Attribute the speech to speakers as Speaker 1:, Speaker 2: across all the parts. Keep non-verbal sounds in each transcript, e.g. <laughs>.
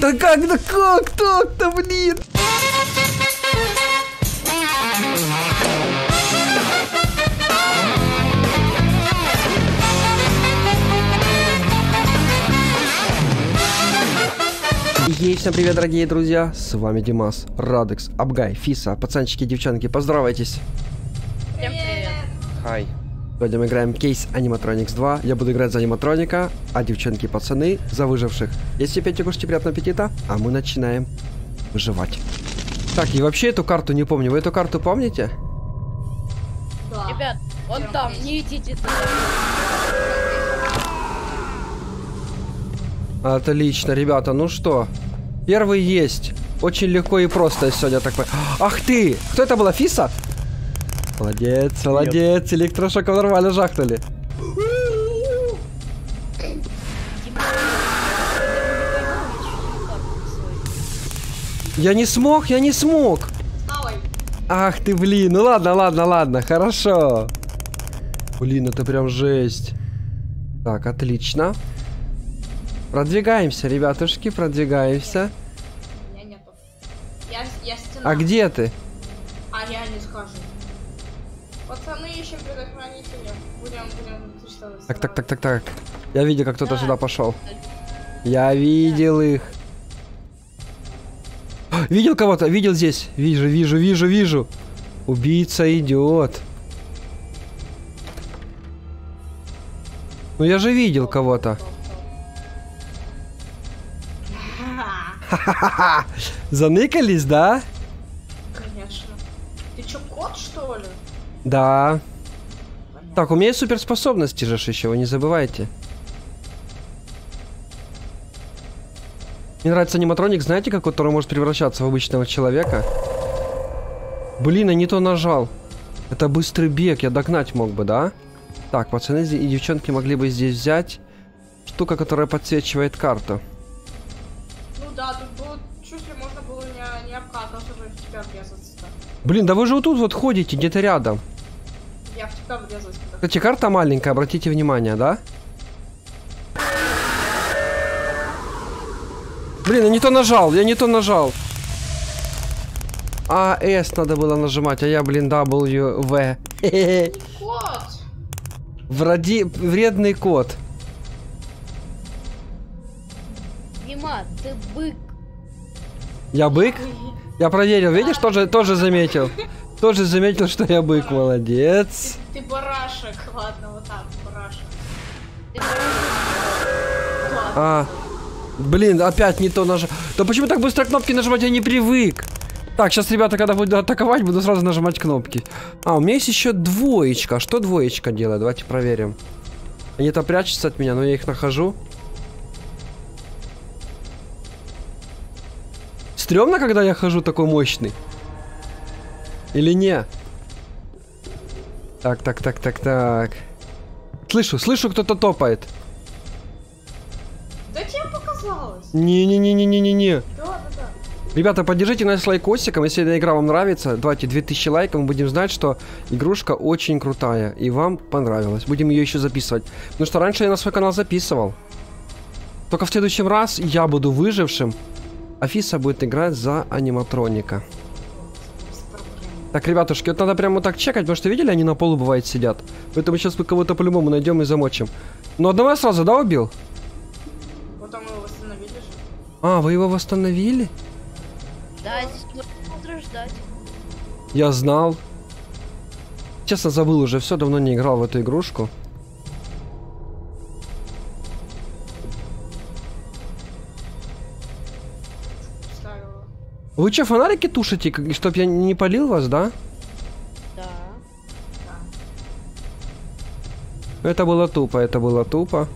Speaker 1: Да как, да как так-то, блин? Ей, всем привет, дорогие друзья! С вами Димас, Радекс, Абгай, Фиса, пацанчики, девчонки, поздоровайтесь!
Speaker 2: Всем привет.
Speaker 1: Хай! Сегодня мы играем кейс Animatronics 2. Я буду играть за аниматроника, а девчонки и пацаны за выживших. Если пейте, кушайте приятного аппетита, а мы начинаем выживать. Так, и вообще эту карту не помню. Вы эту карту помните?
Speaker 3: Да.
Speaker 2: Ребят, вон
Speaker 3: Прям
Speaker 2: там, не идите туда.
Speaker 1: Отлично, ребята, ну что? Первый есть. Очень легко и просто сегодня так... по- Ах ты! Кто это была, Фиса? Молодец, молодец. Электрошоком нормально жахнули. Я не смог, я не смог. Ах ты, блин. Ну ладно, ладно, ладно. Хорошо. Блин, это прям жесть. Так, отлично. Продвигаемся, ребятушки, продвигаемся.
Speaker 3: У меня нету. Я, я стена.
Speaker 1: А где ты?
Speaker 3: Пацаны, ищем предохранителя. Будем, будем,
Speaker 1: Так, так, так, так, так. Я видел, как кто-то сюда пошел. Я видел их. А, Видел кого-то? Видел здесь. Вижу, вижу, вижу, вижу. Убийца идет. Ну я же видел кого-то. <laughs> <laughs> Заныкались, да? Да. Так, у меня есть суперспособности же еще, вы не забывайте. Мне нравится аниматроник, знаете, как который может превращаться в обычного человека? Блин, я не то нажал. Это быстрый бег, я догнать мог бы, да? Так, пацаны и девчонки могли бы здесь взять штука, которая подсвечивает карту.
Speaker 3: Ну да, тут было, чуть ли можно было не, не обкатываться, уже в тебя врезаться.
Speaker 1: Блин, да вы же вот тут вот ходите, где-то рядом.
Speaker 3: Я в тебя врезалась.
Speaker 1: Кстати, карта маленькая, обратите внимание, да? Блин, я не то нажал, я не то нажал. А, S надо было нажимать, а я, блин, W, V.
Speaker 3: Кот!
Speaker 1: Вради... Вредный кот.
Speaker 2: Дима, ты бык.
Speaker 1: Я бык? Я проверил, видишь, тоже, тоже заметил. Тоже заметил, что я бык, молодец.
Speaker 3: Ты барашек. Ладно, вот так, барашек.
Speaker 2: Ты.
Speaker 1: А, блин, опять не то нажал. Да почему так быстро кнопки нажимать? Я не привык. Так, сейчас, ребята, когда буду атаковать, буду сразу нажимать кнопки. А, у меня есть еще двоечка. Что двоечка делает? Давайте проверим. Они-то прячутся от меня, но я их нахожу. Стремно, когда я хожу такой мощный? Или не? Так, так, так, так, так. Слышу, слышу, кто-то топает.
Speaker 3: Да тебе показалось.
Speaker 1: Не-не-не-не-не-не.
Speaker 3: Да, да, да.
Speaker 1: Ребята, поддержите нас лайкосиком, если эта игра вам нравится. Давайте 2000 лайков, мы будем знать, что игрушка очень крутая и вам понравилась. Будем ее еще записывать. Потому что раньше я на свой канал записывал. Только в следующем раз я буду выжившим. Афиса будет играть за аниматроника. Так, ребятушки, вот надо прямо вот так чекать, потому что видели, они на полу бывает сидят. Поэтому сейчас мы кого-то по-любому найдем и замочим. Ну одного я сразу, да, убил?
Speaker 3: Потом его восстановили же.
Speaker 1: А, вы его восстановили?
Speaker 2: Да, здесь можно возрождать.
Speaker 1: Я знал. Честно, забыл уже все, давно не играл в эту игрушку. Вы что, фонарики тушите, чтоб я не полил вас, да?
Speaker 2: Да.
Speaker 1: Это было тупо, это было тупо.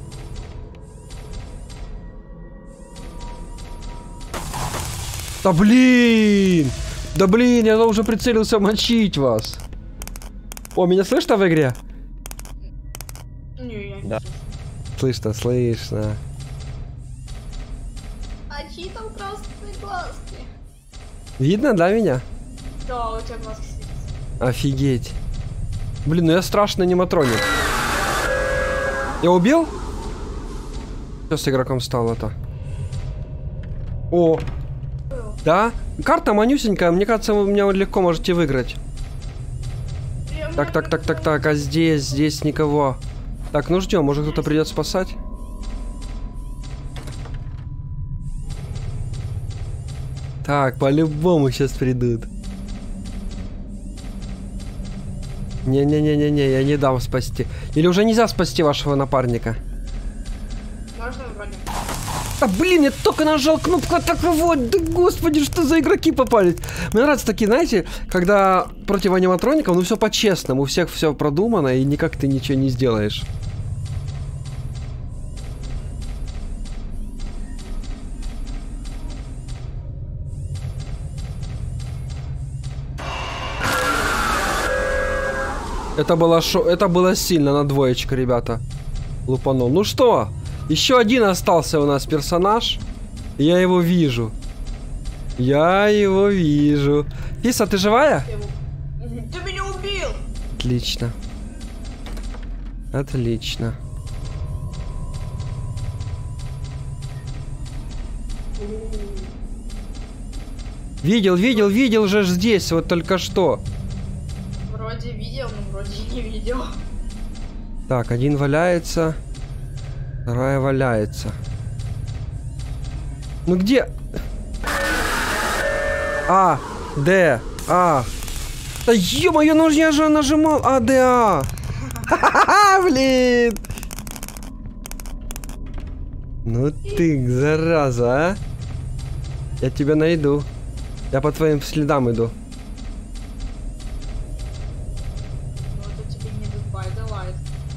Speaker 1: Да блин! Да блин, я уже прицелился мочить вас. О, меня слышно в игре?
Speaker 3: Не, я не
Speaker 4: Да.
Speaker 3: слышу.
Speaker 1: Слышно, слышно. Видно, да, меня?
Speaker 3: Да, у тебя глазки светятся.
Speaker 1: Офигеть. Блин, ну я страшный аниматроник. Я убил? Что с игроком стало-то? О, да? Карта манюсенькая, мне кажется, вы меня легко можете выиграть. Так, так, так, так, так, а здесь, здесь никого. Так, ну ждем, может кто-то придет спасать? Так, по-любому сейчас придут. Не-не-не-не-не, я не дам спасти. Или уже нельзя спасти вашего напарника?
Speaker 3: Можно вроде.
Speaker 1: А блин, я только нажал кнопку атаковать. Да господи, что за игроки попались? Мне нравятся такие, знаете, когда против аниматроников, ну все по-честному, у всех все продумано, и никак ты ничего не сделаешь. Это было шо... Это было сильно на двоечку, ребята. Лупанул. Ну что, еще один остался у нас персонаж. Я его вижу. Я его вижу. Фиса, ты живая?
Speaker 3: Ты меня убил!
Speaker 1: Отлично. Отлично. Видел, видел, видел же здесь, вот только что.
Speaker 3: Вроде видел, но вроде не видел.
Speaker 1: Так, один валяется. Вторая валяется. Ну где? А, Д, А. Да ё-моё, ну я же нажимал А, Д, А. Блин. Ну ты, зараза, а. Я тебя найду. Я по твоим следам иду.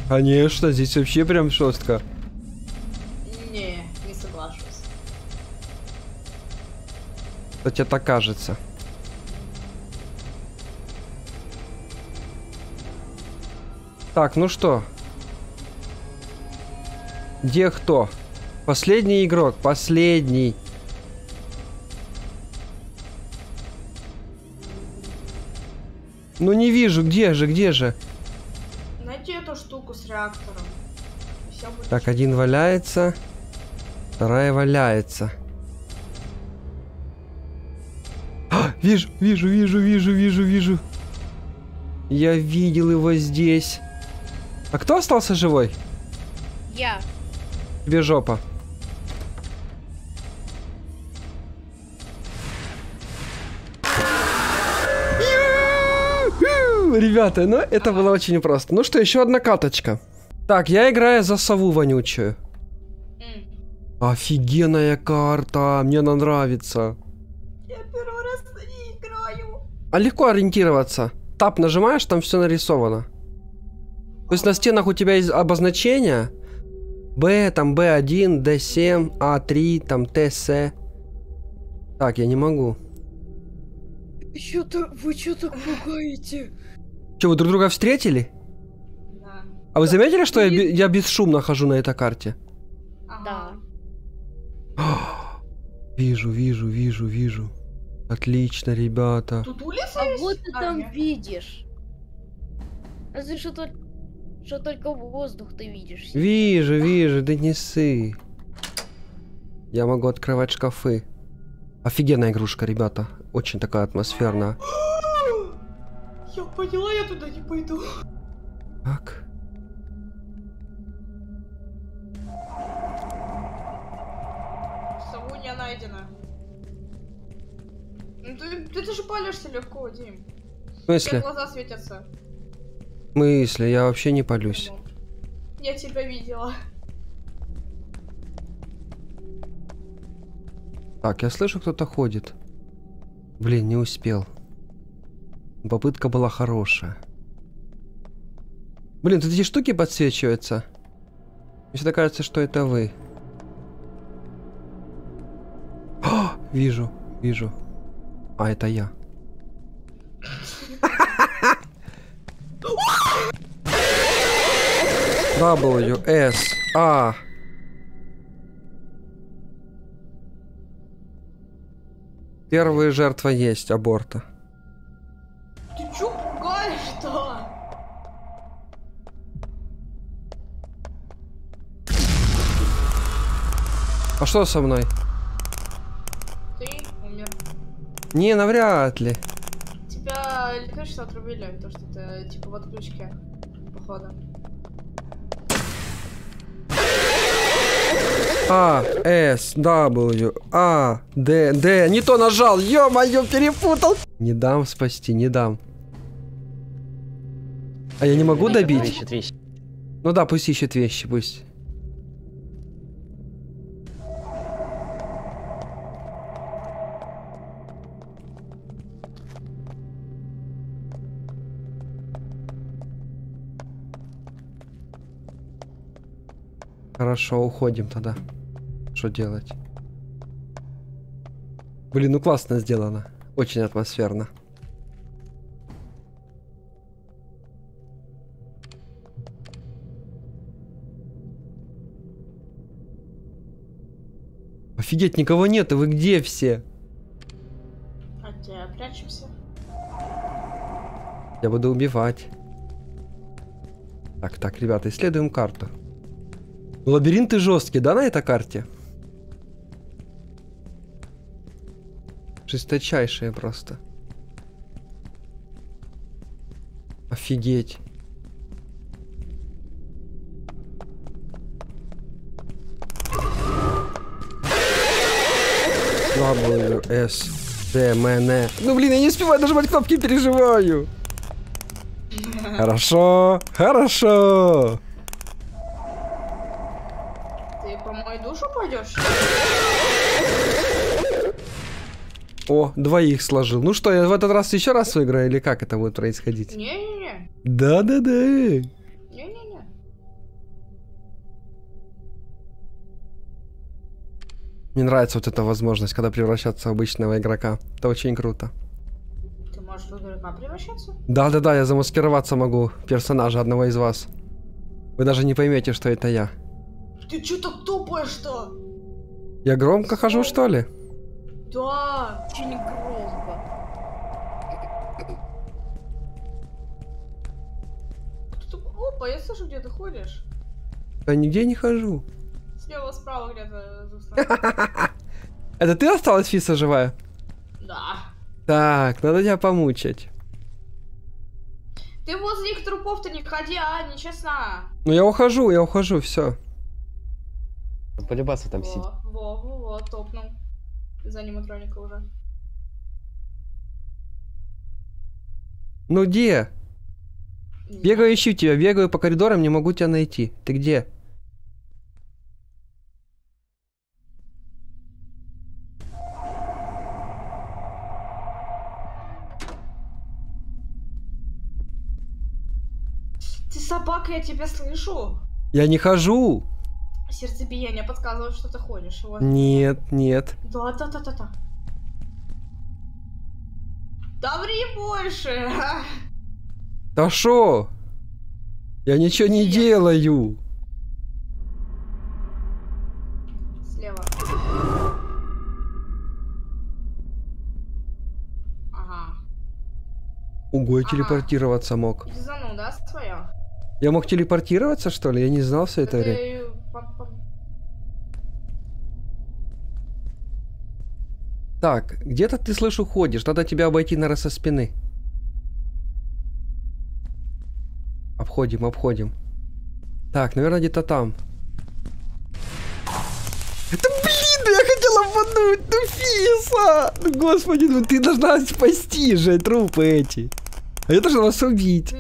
Speaker 1: Конечно, здесь вообще прям жестко.
Speaker 3: Не, не соглашусь.
Speaker 1: Это тебе так кажется. Так, ну что? Где кто? Последний игрок, последний. Ну не вижу, где же, где же?
Speaker 3: Найди эту штуку с реактором.
Speaker 1: Так, один валяется, вторая валяется. А, вижу, вижу, вижу, вижу, вижу, вижу. Я видел его здесь. А кто остался живой?
Speaker 2: Я.
Speaker 1: Тебе жопа. Ребята, ну это было очень просто. Ну что, еще одна каточка. Так, я играю за сову вонючую. Офигенная карта, мне она нравится.
Speaker 3: Я первый раз на ней играю.
Speaker 1: А легко ориентироваться. Тап нажимаешь, там все нарисовано. То есть на стенах у тебя есть обозначения. Б, там Б1, Д7, А3, там ТС. Так, я не могу.
Speaker 2: Что-то, вы что так пугаете?
Speaker 1: Че, вы друг друга встретили?
Speaker 3: Да.
Speaker 1: А вы заметили, что я, я бесшумно хожу на этой карте?
Speaker 3: Ага. <gasps>
Speaker 1: Вижу, вижу, вижу, вижу. Отлично, ребята.
Speaker 3: Тут улица
Speaker 2: А
Speaker 3: есть?
Speaker 2: вот ты
Speaker 3: А,
Speaker 2: там
Speaker 3: нет.
Speaker 2: видишь. Разве что только, что только воздух ты видишь.
Speaker 1: Вижу, вижу, да не ссы. Я могу открывать шкафы. Офигенная игрушка, ребята. Очень такая атмосферная. <gasps> <gasps>
Speaker 3: Я поняла, я туда не пойду.
Speaker 1: Так.
Speaker 3: Сову не найдено. Ну ты, ты, ты же палишься легко, Дим.
Speaker 1: В
Speaker 3: У тебя
Speaker 1: смысле?
Speaker 3: глаза светятся.
Speaker 1: В смысле? Я вообще не палюсь.
Speaker 3: Я тебя видела.
Speaker 1: Так, я слышу, кто-то ходит. Блин, не успел. Попытка была хорошая. Блин, тут эти штуки подсвечиваются. Мне всегда кажется, что это вы. О, <gasps> вижу, вижу. А, это я. W, S, A. Первая жертва есть аборта.
Speaker 3: Ты чё пугаешь-то?
Speaker 1: А что со мной? Не, навряд ли.
Speaker 3: Тебя электричество отрубили, то что ты типа в отключке, походу.
Speaker 1: А, С, W, А, Д, Д. Не то нажал, ё-моё, перепутал. Не дам спасти, не дам. А я не могу добить?
Speaker 4: Ищет вещи.
Speaker 1: Ну да, пусть ищет вещи, пусть. Хорошо, уходим тогда. Что делать? Блин, ну классно сделано. Очень атмосферно. Офигеть, никого нет, вы где все?
Speaker 3: А где прячемся?
Speaker 1: Я буду убивать. Так, так, ребята, исследуем карту. Лабиринты жесткие, да, на этой карте? Жесточайшие просто. Офигеть. W, S, D, M, N. Ну блин, я не успеваю нажимать кнопки, переживаю. Хорошо, хорошо.
Speaker 3: Ты по мою душу пойдешь?
Speaker 1: О, двоих сложил. Ну что, я в этот раз еще раз выиграю или как это будет происходить?
Speaker 3: Не-не-не.
Speaker 1: Да-да-да. Мне нравится вот эта возможность, когда превращаться в обычного игрока. Это очень круто.
Speaker 3: Ты можешь в игрока превращаться?
Speaker 1: Да-да-да, я замаскироваться могу персонажа одного из вас. Вы даже не поймете, что это я.
Speaker 3: Ты чё так тупаешь-то?
Speaker 1: Я громко хожу, что ли?
Speaker 3: Да.
Speaker 2: Очень громко.
Speaker 3: Опа, я слышу, где ты ходишь.
Speaker 1: Я нигде не хожу.
Speaker 3: Слева, справа где-то. <laughs>
Speaker 1: Это ты осталась, Фиса, живая?
Speaker 3: Да.
Speaker 1: Так, надо тебя помучить.
Speaker 3: Ты возле их трупов-то не ходи, а, нечестно.
Speaker 1: Ну я ухожу, я ухожу, все.
Speaker 4: Полюбаться там сидит.
Speaker 3: Во, во, во, во, топнул. За аниматроника уже.
Speaker 1: Ну где?
Speaker 3: Не
Speaker 1: Бегаю, ищу тебя, бегаю по коридорам, не могу тебя найти. Ты где?
Speaker 3: Тебя слышу.
Speaker 1: Я не хожу.
Speaker 3: Сердцебиение подсказывает, что ты ходишь. Вот.
Speaker 1: Нет, нет.
Speaker 3: Да, да, да, да, да. Да ври больше.
Speaker 1: Да шо? Я ничего не
Speaker 3: Нет.
Speaker 1: делаю.
Speaker 3: Слева. Ага.
Speaker 1: Ого, я
Speaker 3: Ага.
Speaker 1: телепортироваться мог.
Speaker 3: Юзанул, да, свое?
Speaker 1: Я мог телепортироваться, что ли? Я не знал все это время. Так, где-то ты слышу ходишь, надо тебя обойти, наверное, со спины. Обходим, обходим. Так, наверное, где-то там. Да блин, я хотел обмануть, ну Фиса! Ну господи, ну ты должна спасти же трупы эти. А я должна вас убить.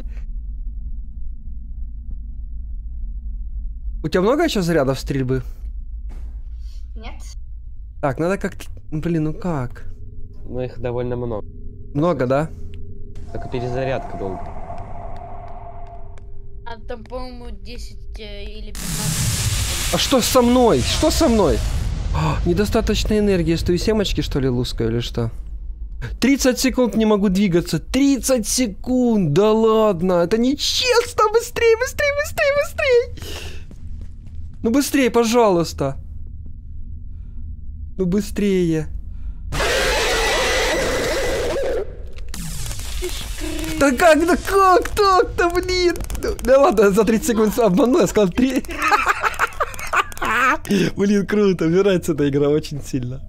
Speaker 1: У тебя много еще зарядов стрельбы?
Speaker 3: Нет?
Speaker 1: Так, надо как-то... Блин, ну как?
Speaker 4: Но их довольно много.
Speaker 1: Много, да?
Speaker 4: Только перезарядка долго.
Speaker 2: А там, по-моему, 10 э, или 15.
Speaker 1: А что со мной? Что со мной? А, недостаточно энергии. Стою семечки, что ли, лускаю или что? 30 секунд не могу двигаться. 30 секунд! Да ладно! Это нечестно! Быстрее, быстрее, быстрее, быстрее! Ну быстрее, пожалуйста! Ну быстрее! Да как, да как так-то, блин? Ну, Да ладно, за 30 секунд обманул, я сказал 3. <laughs> Блин, круто, мне нравится эта игра очень сильно.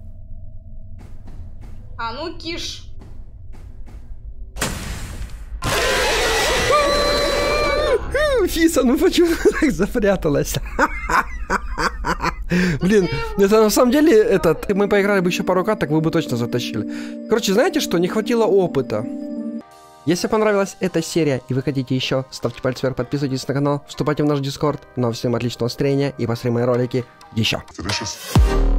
Speaker 3: А, ну киш.
Speaker 1: Фиса, ну почему так запряталась? <laughs> Блин, это на самом деле, этот, мы поиграли бы еще пару каток, вы бы точно затащили. Короче, знаете что, не хватило опыта. Если понравилась эта серия и вы хотите еще, ставьте пальцы вверх, подписывайтесь на канал, вступайте в наш дискорд. Ну а всем отличного настроения и посмотрим мои ролики еще.
Speaker 5: Delicious.